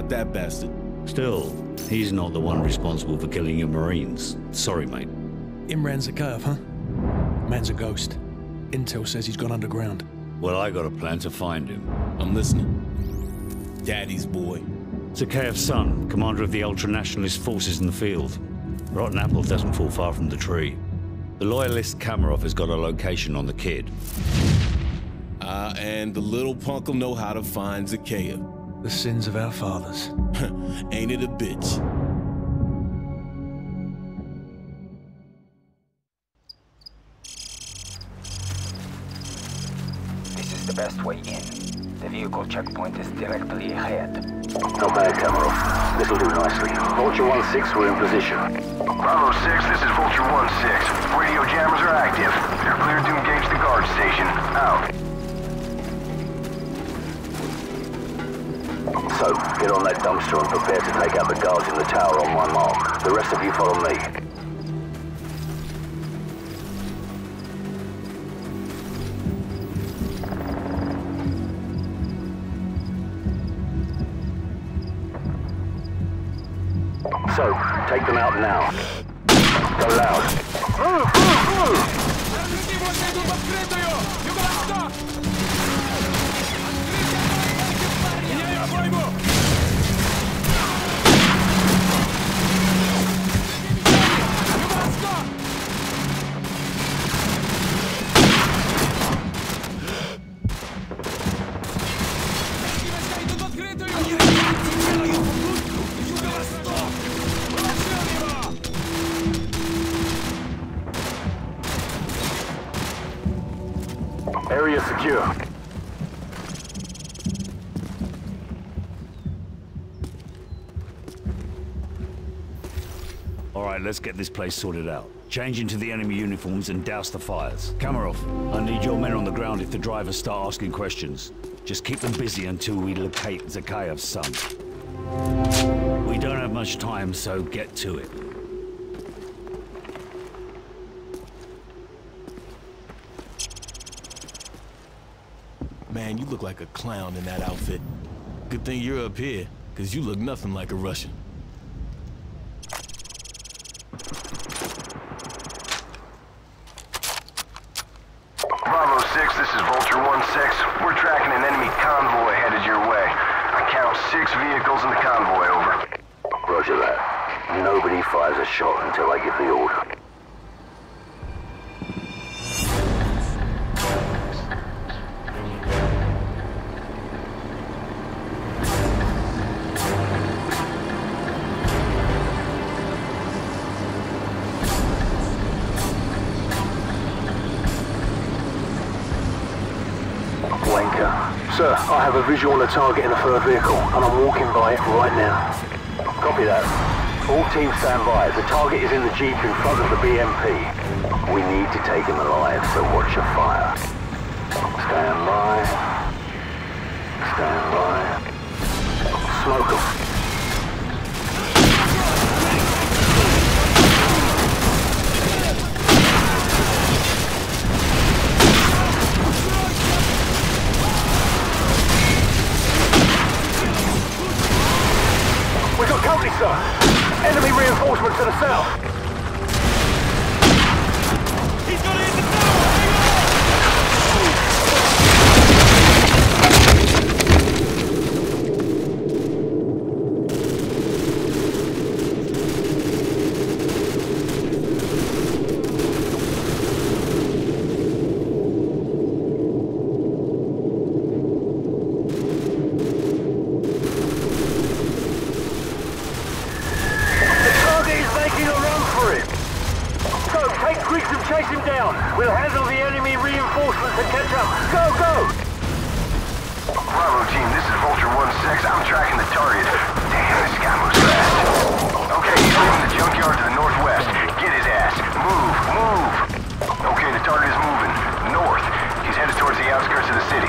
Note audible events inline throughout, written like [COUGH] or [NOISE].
got that bastard. Still, he's not the one responsible for killing your Marines. Sorry, mate. Imran Zakhaev, huh? Man's a ghost. Intel says he's gone underground. Well, I got a plan to find him. I'm listening. Daddy's boy. Zakhaev's son, commander of the ultra-nationalist forces in the field. Rotten apple doesn't fall far from the tree. The loyalist Kamarov has got a location on the kid. Uh, and the little punk'll know how to find Zakhaev. The sins of our fathers. [LAUGHS] Ain't it a bitch? This is the best way in. The vehicle checkpoint is directly ahead. Not bad, Kamarov. This'll do nicely. Vulture 1-6, we're in position. Bravo 6, this is Vulture 1-6. Radio jammers are active. You're cleared to engage the guard station. Out. So, get on that dumpster and prepare to take out the guards in the tower on my mark. The rest of you follow me. So, take them out now. Go loud. Move, move, Area secure. All right, let's get this place sorted out. Change into the enemy uniforms and douse the fires. Kamarov, I need your men on the ground if the drivers start asking questions. Just keep them busy until we locate Zakhaev's son. We don't have much time, so get to it. Man, you look like a clown in that outfit. Good thing you're up here, because you look nothing like a Russian. Bravo 6, this is Vulture 1-6. We're tracking an enemy convoy headed your way. I count six vehicles in the convoy, over. Roger that. Nobody fires a shot until I give the order. Sir, I have a visual on the target in the third vehicle, and I'm walking by it right now. Copy that. All teams stand by. The target is in the Jeep in front of the BMP. We need to take him alive, so watch your fire. Stand by. Stand by. Smoke him. We got company, sir. Enemy reinforcements to the south. The target is making a run for it. So, take Griggs and chase him down. We'll handle the enemy reinforcements and catch up. Go, go! Bravo team, this is Vulture 1-6. I'm tracking the target. Damn, this guy moves fast. Okay, he's leaving the junkyard to the northwest. Get his ass. Move, move. Okay, the target is moving. North. He's headed towards the outskirts of the city.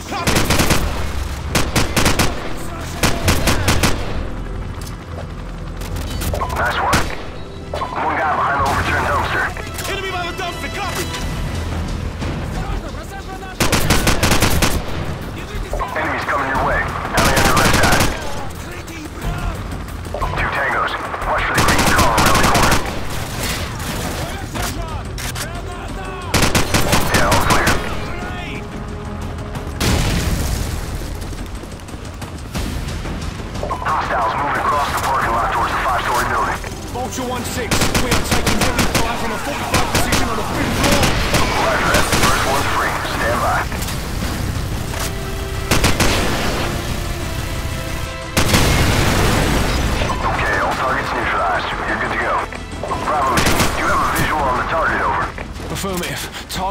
Stop! Stop!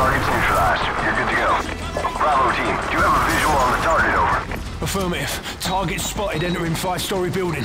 Target's neutralized. You're good to go. Bravo team, do you have a visual on the target, over? Affirmative. Target spotted entering five-story building.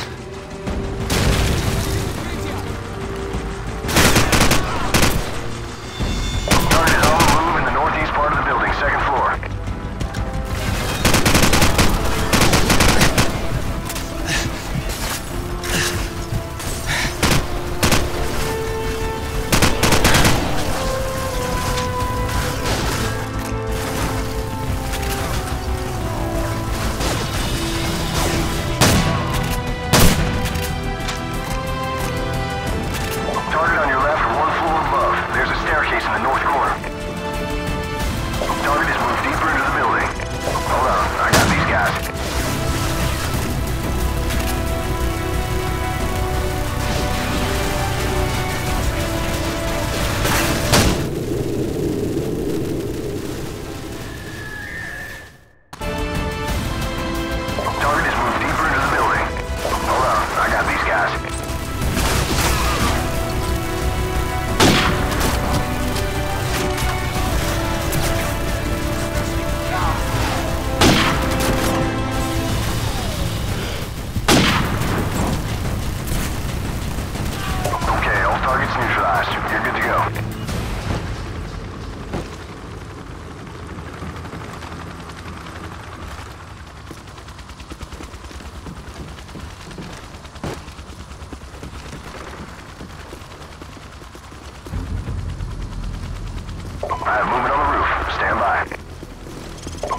I have movement on the roof. Stand by.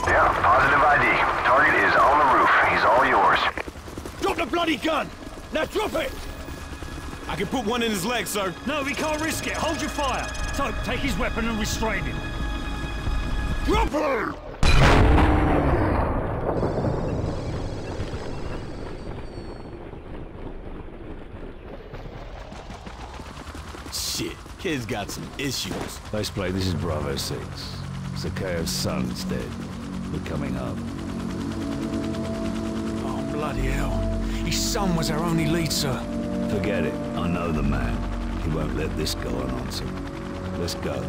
Yeah, positive ID. Target is on the roof. He's all yours. Drop the bloody gun! Now drop it! I can put one in his leg, sir. No, we can't risk it. Hold your fire. Tope, take his weapon and restrain him. Drop him! Shit kid's got some issues. Baseplate, this is Bravo 6. Zakhaev's son's dead. We're coming up. Oh, bloody hell. His son was our only lead, sir. Forget it. I know the man. He won't let this go unanswered. Let's go.